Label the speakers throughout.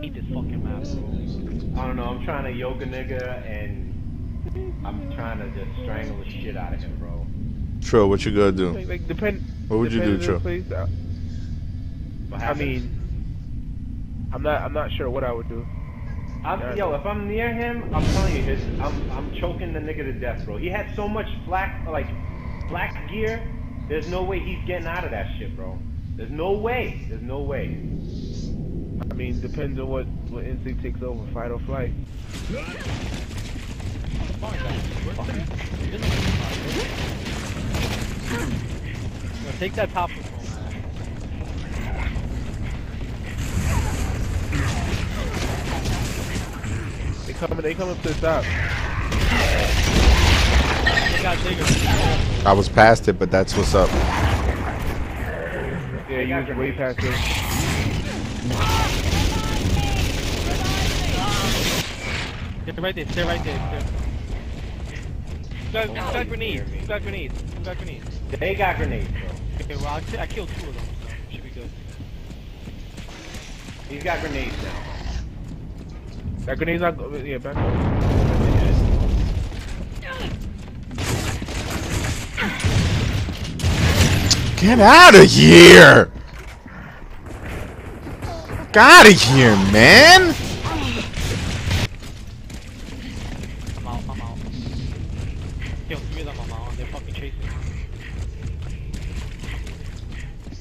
Speaker 1: hate this fucking map.
Speaker 2: I don't know. I'm trying to yoga nigga and I'm trying to just strangle the shit out of him, bro.
Speaker 3: Trill, what you gonna do?
Speaker 4: Like, like depend.
Speaker 3: What would you do,
Speaker 4: depending
Speaker 3: Trill?
Speaker 4: place, uh, I mean, I'm not. I'm not sure what I would do.
Speaker 2: I'm, yo, if I'm near him, I'm telling you, his, I'm, I'm choking the nigga to death, bro. He had so much black, like, black gear. There's no way he's getting out of that shit, bro. There's no way. There's no way.
Speaker 4: I mean, depends on what what instinct takes over, fight or flight.
Speaker 1: Yo, take that top control, man.
Speaker 4: They coming. They coming to the top.
Speaker 1: They got bigger.
Speaker 3: I was past it, but that's what's up.
Speaker 4: Yeah, you was way past it.
Speaker 1: Stay right there, stay right there. Stay. Who got, who got grenades? Who got grenades? Who got grenades?
Speaker 2: They got grenades, bro.
Speaker 1: Okay, well, I, I killed two of them, so should be good.
Speaker 2: He's got grenades now.
Speaker 4: That grenade's not. Yeah, back up.
Speaker 3: Get out of here! Get out of here, man!
Speaker 1: I'm out, I'm out. Killed three of them, I'm out. They're fucking chasing me.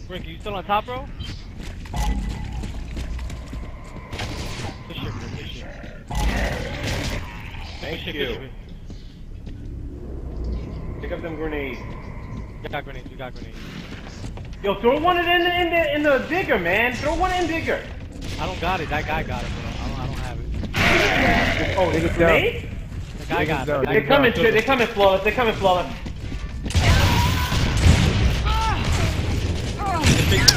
Speaker 1: Rick, are you still on top, bro? Push it, push it.
Speaker 2: Thank
Speaker 1: Push it,
Speaker 2: you.
Speaker 1: push it.
Speaker 2: Pick up them grenades.
Speaker 1: We got grenades, we got grenades.
Speaker 2: Yo, throw one in the in the in the digger, man. Throw one in digger.
Speaker 1: I don't got it, that guy got it, bro. I don't, I don't have it.
Speaker 2: Oh,
Speaker 4: Niggas down.
Speaker 2: grenade?
Speaker 1: The guy got
Speaker 4: down,
Speaker 1: it.
Speaker 2: Uh, they're coming, shit. Uh, they're coming flawless. They're coming flawless.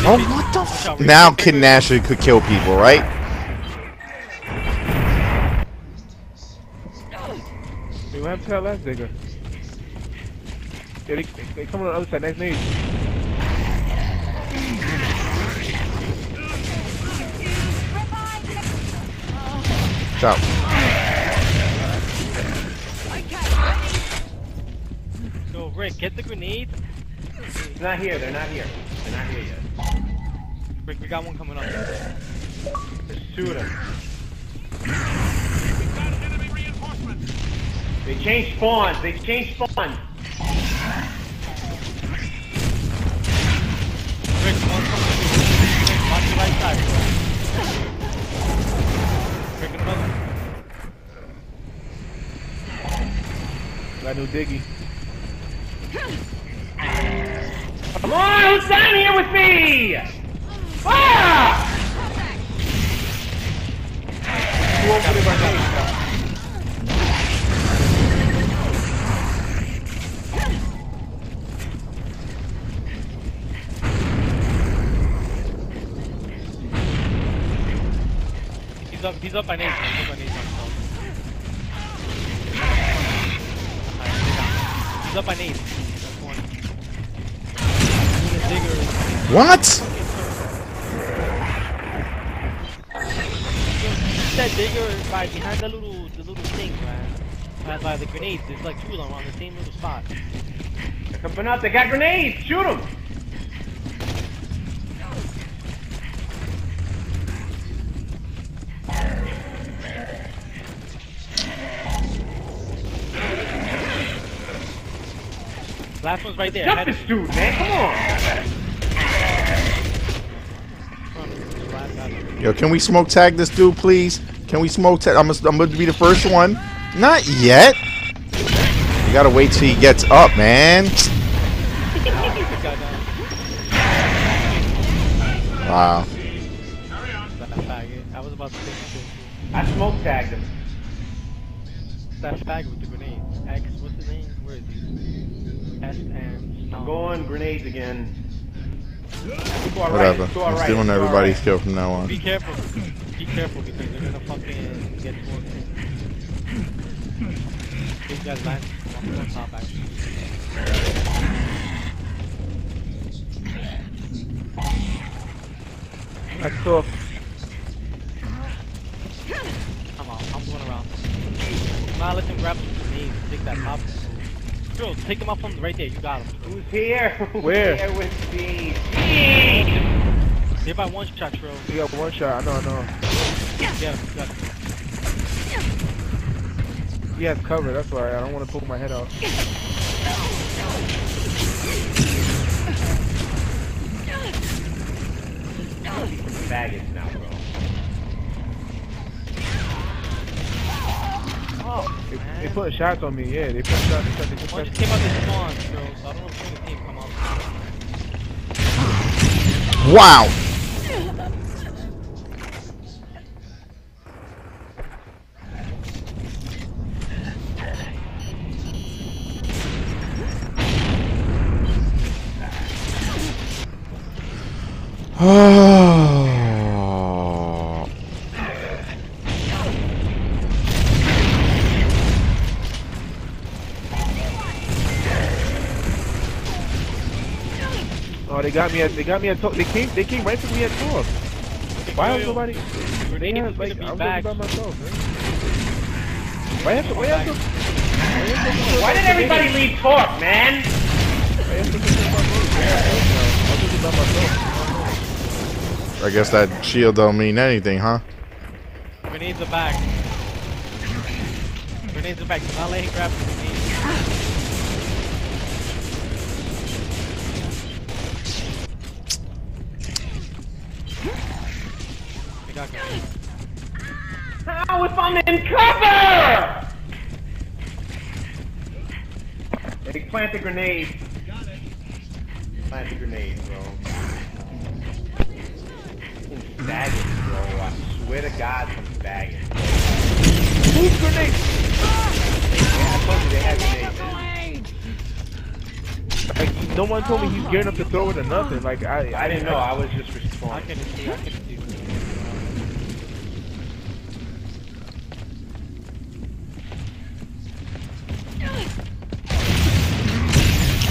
Speaker 3: Oh, what the f- Now Kid Gnasher could kill people, right?
Speaker 4: They what happened to that last nigga? Yeah, they, they, they coming on the other side. Next nade.
Speaker 3: Chop.
Speaker 1: So, Rick, get the grenade.
Speaker 2: It's not here. They're not here. They're not here yet.
Speaker 1: Rick, we got one coming up.
Speaker 2: There's two of them. They changed spawns. They changed spawns.
Speaker 4: Got new diggy.
Speaker 2: Come on, who's down here with me? Ah!
Speaker 4: Who opened it right now?
Speaker 1: He's up, he's up by nades. He's up by nades He's up by nades. That's one. He's a digger.
Speaker 3: What?
Speaker 1: That digger by behind the little, the little thing, man. By, by the grenades. There's like two of them on the same little spot.
Speaker 2: They're coming up. They got grenades. Shoot them.
Speaker 1: Last one's right there.
Speaker 2: Jump
Speaker 1: Ahead
Speaker 2: this dude, man. Come on.
Speaker 1: you. Last.
Speaker 3: Yo, can we smoke tag this dude, please? Can we smoke tag? I'm, gonna- I'm going to be the first one. Not yet. You gotta wait till he gets up, man.
Speaker 1: Good guy down.
Speaker 3: Wow.
Speaker 1: That. I was about to say the same.
Speaker 2: I smoke tagged him.
Speaker 1: That faggot with the grenade. X, what's his name? Where is he?
Speaker 2: I'm going grenades again.
Speaker 3: Whatever.
Speaker 2: Right,
Speaker 3: I'm stealing everybody's
Speaker 2: right.
Speaker 3: kill from now on.
Speaker 1: Be careful. Be careful because they're gonna fucking get more These guys land on top actually.
Speaker 4: Let's.
Speaker 1: Come on, I'm going around. Now let's grab some grenades take that top. Bro, take him up from right there. You got him.
Speaker 2: Who's here? Who's
Speaker 4: Where?
Speaker 2: here with me?
Speaker 1: They're by one shot, bro.
Speaker 4: You got one shot. I know, I know.
Speaker 1: Get him. You got him.
Speaker 4: He has cover. That's why I don't want to poke my head out. Put shots on me. Yeah, they put shots. They put, they put
Speaker 1: One
Speaker 4: shots.
Speaker 1: just came out the spawn, bro, so I don't know if the team come out.
Speaker 3: Wow.
Speaker 4: They got me at. They got me at. Talk. They came. They came right to me at talk. Why has
Speaker 1: Yo,
Speaker 4: nobody?
Speaker 1: Grenade
Speaker 4: Yeah,
Speaker 1: is
Speaker 4: like, I'm
Speaker 1: back.
Speaker 4: talking by myself, man. Why have to? Why have to?
Speaker 2: Why did everybody leave talk, man?
Speaker 4: Why have to talk about me? I'm talking by myself.
Speaker 3: I guess that shield don't mean anything, huh?
Speaker 1: Grenades are back. Grenades are back. Do not let him grab the grenade. They got.
Speaker 2: How if I'm in cover? They plant the grenade. Plant the grenade, bro. Some faggots, bro. I swear to God, some faggots.
Speaker 4: Who's grenade?
Speaker 2: Yeah, I told you they had grenades.
Speaker 4: Like, no one told me he's gearing up to throw it or nothing. Like I.
Speaker 2: I didn't know. I was just
Speaker 1: I
Speaker 2: responding.
Speaker 1: couldn't see. I couldn't see.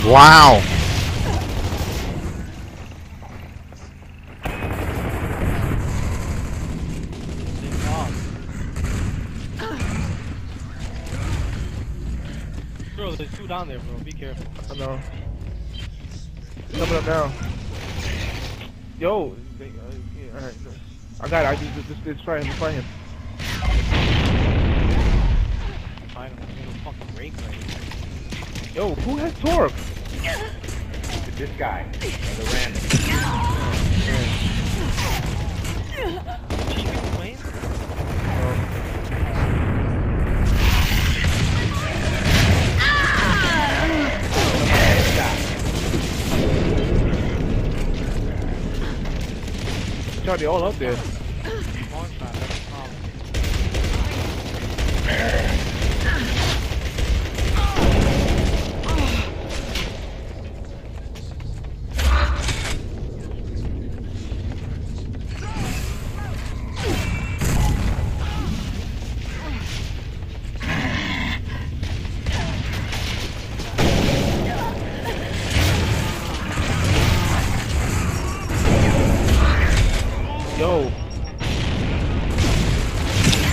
Speaker 3: Wow.
Speaker 1: Bro, there's two down there, bro. Be careful.
Speaker 4: I know. Coming up now. Yo. They, uh, yeah, all right. I got it. I just, just, just try him. Try him.
Speaker 1: Find him. I'm gonna fucking break right
Speaker 4: Yo, who has torque?
Speaker 2: This guy, or the random.
Speaker 1: Chief is playing?
Speaker 4: Charlie, all up there.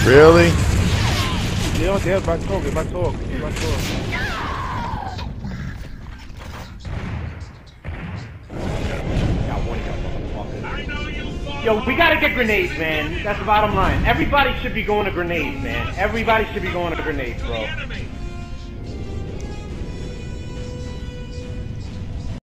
Speaker 3: Really?
Speaker 4: they on there by talk. They by talk. They by talk.
Speaker 2: Got one of y'all motherfuckers. Yo, we gotta get grenades, man. That's the bottom line. Everybody should be going to grenades, man. Everybody should be going to grenades, bro.